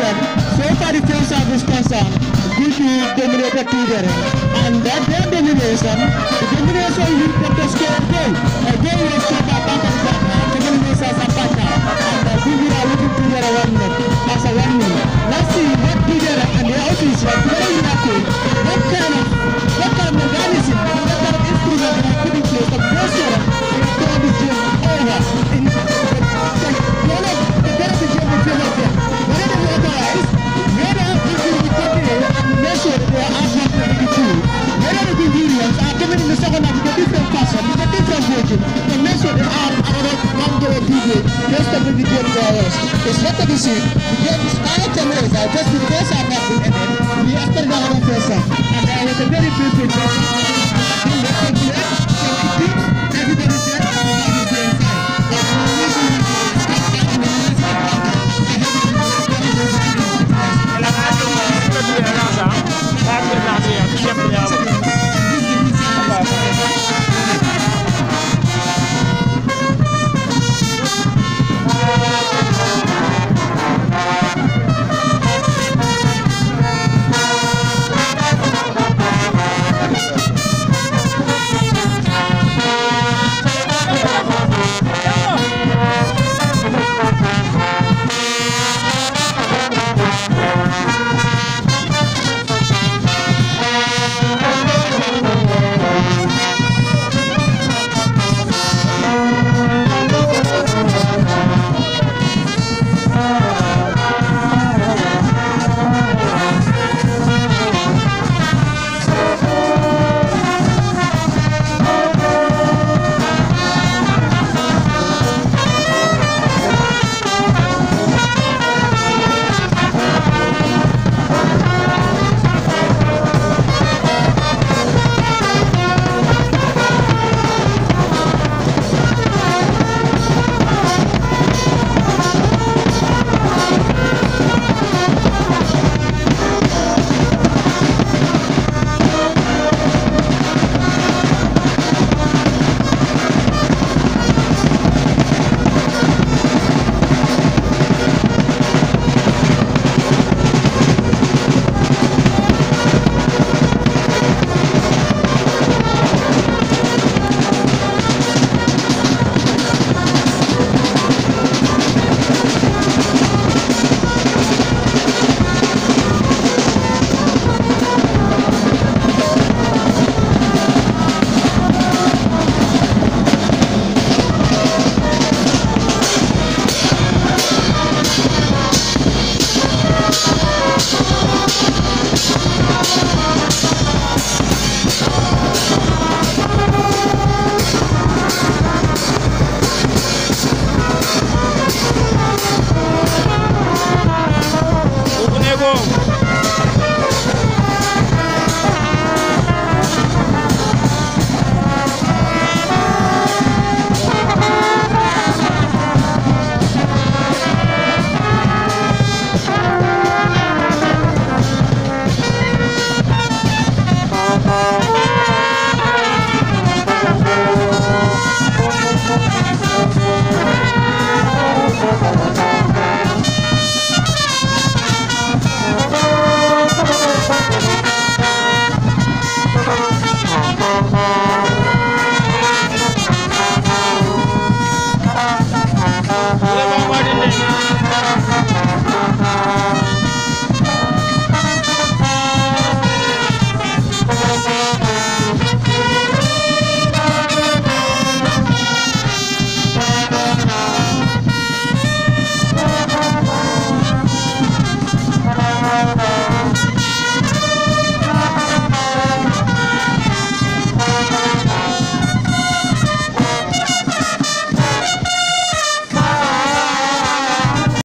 So far the first this concern, good dominated children. And that their see, the just I'm not we have to go our first and I was a very beautiful person.